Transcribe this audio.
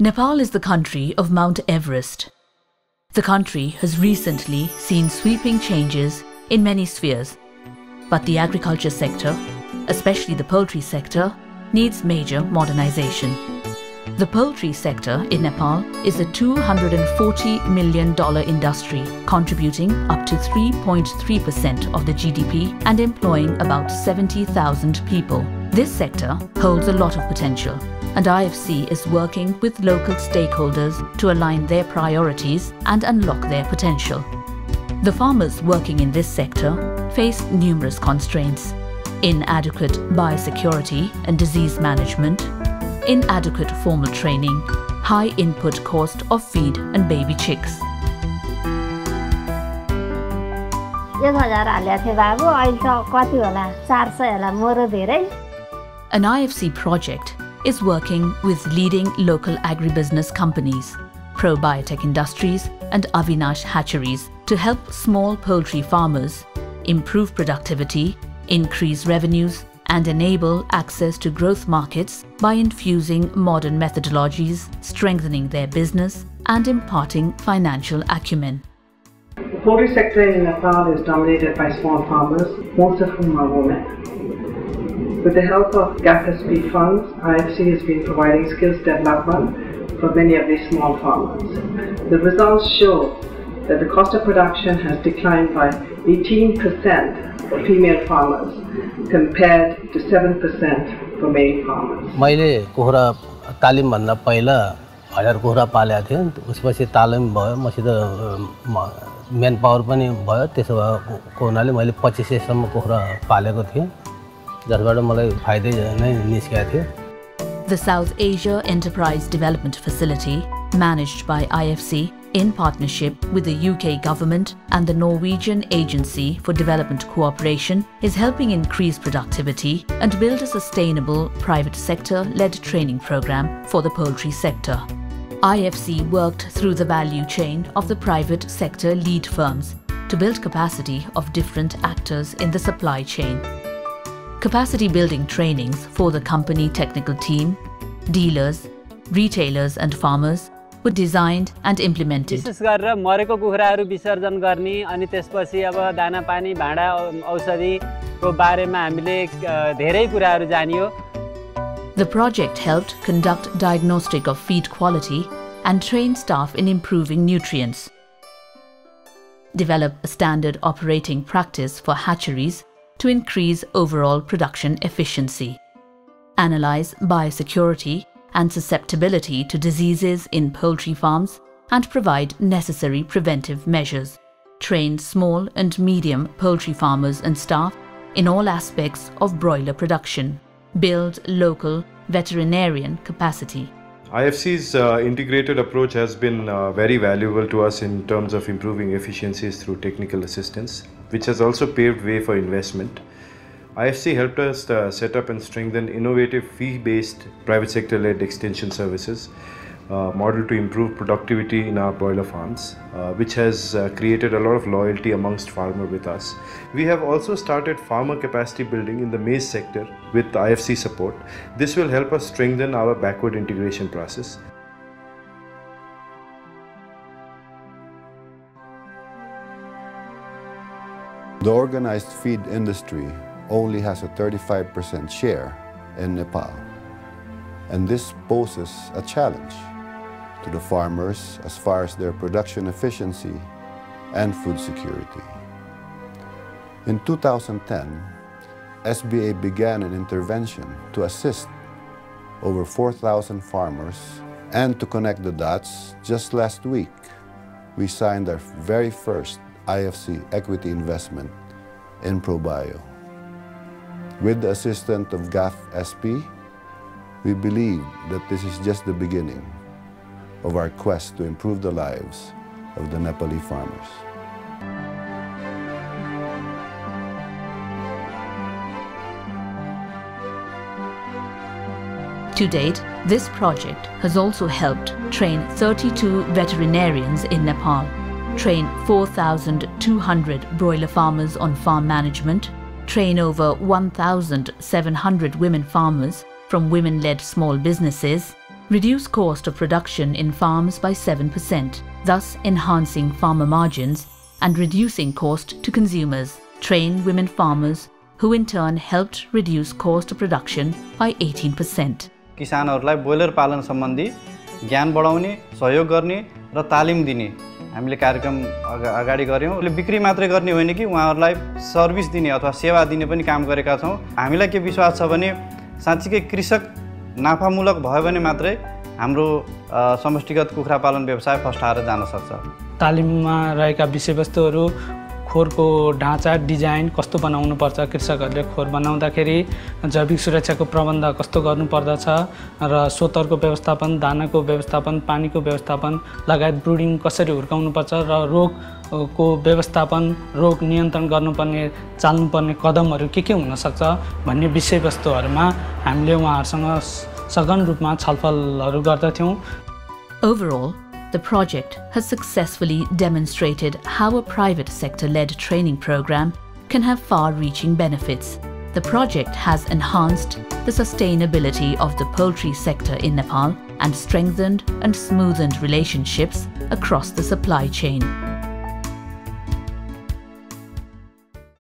Nepal is the country of Mount Everest. The country has recently seen sweeping changes in many spheres, but the agriculture sector, especially the poultry sector, needs major modernization. The poultry sector in Nepal is a $240 million industry, contributing up to 3.3% of the GDP and employing about 70,000 people. This sector holds a lot of potential, and IFC is working with local stakeholders to align their priorities and unlock their potential. The farmers working in this sector face numerous constraints inadequate biosecurity and disease management, inadequate formal training, high input cost of feed and baby chicks. एक हजार हालेको थिएँ बाबु अहिले त कति होला चार सय होला मरो धेरै An IFC project is working with leading local agribusiness companies, Probiotech Industries and Avinash Hatcheries to help small poultry farmers improve productivity, increase revenues and enable access to growth markets by infusing modern methodologies, strengthening their business and imparting financial acumen. The poultry sector in Nepal is dominated by small farmers, most of whom are women. With the help of GAFSP funds, IFC has been providing skills development for many of these small farmers. The results show that the cost of production has declined by 18% for female farmers compared to 7% for male farmers. मैले कोखुरा तालिमभन्दा पहिला हजार कुखुरा पालेको थिएँ त्यसपछि तालिम भयो मसित म्यान पावर पनि भयो त्यसो भएको हुनाले मैले पच्चिस सयसम्म कुखुरा पालेको थिएँ जसबाट मलाई फाइदै नै निस्केको थियो The South Asia Enterprise Development Facility, managed by IFC, in partnership with the UK government and the Norwegian Agency for Development Cooperation, is helping increase productivity and build a sustainable private sector led training program for the poultry sector. IFC worked through the value chain of the private sector lead firms to build capacity of different actors in the supply chain. Capacity building trainings for the company technical team, dealers, retailers and farmers were designed and implemented. विशेष गरेर मरेको कुखुराहरू विसर्जन गर्ने अनि त्यसपछि अब दाना पानी भाँडा औषधिको बारेमा हामीले धेरै कुराहरू जानियो The project helped conduct diagnostic of feed quality and train staff in improving nutrients. Develop a standard operating practice for hatcheries to increase overall production efficiency. Analyze biosecurity and susceptibility to diseases in poultry farms and provide necessary preventive measures. Train small and medium poultry farmers and staff in all aspects of broiler production. Build local veterinarian capacity. IFC's uh, integrated approach has been uh, very valuable to us in terms of improving efficiencies through technical assistance, which has also paved way for investment. IFC helped us uh, set up and strengthen innovative fee-based private sector-led extension services uh, model to improve productivity in our broiler farms, uh, which has uh, created a lot of loyalty amongst farmer with us. We have also started farmer capacity building in the maize sector with IFC support. This will help us strengthen our backward integration process. The organized feed industry only has a 35% share in Nepal. And this poses a challenge to the farmers as far as their production efficiency and food security. In 2010, SBA began an intervention to assist over 4,000 farmers and to connect the dots, just last week, we signed our very first IFC equity investment in ProBio. With the assistance of GAF SP, we believe that this is just the beginning of our quest to improve the lives of the Nepali farmers. To date, this project has also helped train 32 veterinarians in Nepal, train 4,200 broiler farmers on farm management, train over 1,700 women farmers from women-led small businesses, reduce cost of production in farms by 7%, thus enhancing farmer margins and reducing cost to consumers. Train women farmers who in turn helped reduce cost of production by 18%. किसानहरूलाई broiler पालन सम्बन्धी ज्ञान बढाउने सहयोग गर्ने र तालिम दिने हामीले कार्यक्रम अगा अगाडि गऱ्यौँ उसले बिक्री मात्रै गर्ने होइन कि उहाँहरूलाई सर्भिस दिने अथवा सेवा दिने पनि काम गरेका छौँ हामीलाई के विश्वास छ भने साँच्चीकै कृषक नाफामूलक भयो भने मात्रै हाम्रो समष्टिगत कुखुरा पालन व्यवसाय फस्टाएर जान सक्छ। तालिममा रहेका विषयवस्तुहरू खोरको ढाँचा डिजाइन कस्तो बनाउनुपर्छ कृषकहरूले खोर बनाउँदाखेरि जैविक सुरक्षाको प्रबन्ध कस्तो गर्नुपर्दछ र सोतरको व्यवस्थापन दानाको व्यवस्थापन पानीको व्यवस्थापन लगायत ब्रुडिङ कसरी हुर्काउनुपर्छ र रोगको व्यवस्थापन रोग नियन्त्रण गर्नुपर्ने चाल्नुपर्ने कदमहरू के के हुनसक्छ भन्ने विषयवस्तुहरूमा हामीले उहाँहरूसँग सघन रूपमा छलफलहरू गर्दथ्यौँ Overall, the project has successfully demonstrated how a private sector led training program can have far reaching benefits. The project has enhanced the sustainability of the poultry sector in Nepal and strengthened and smoothened relationships across the supply chain.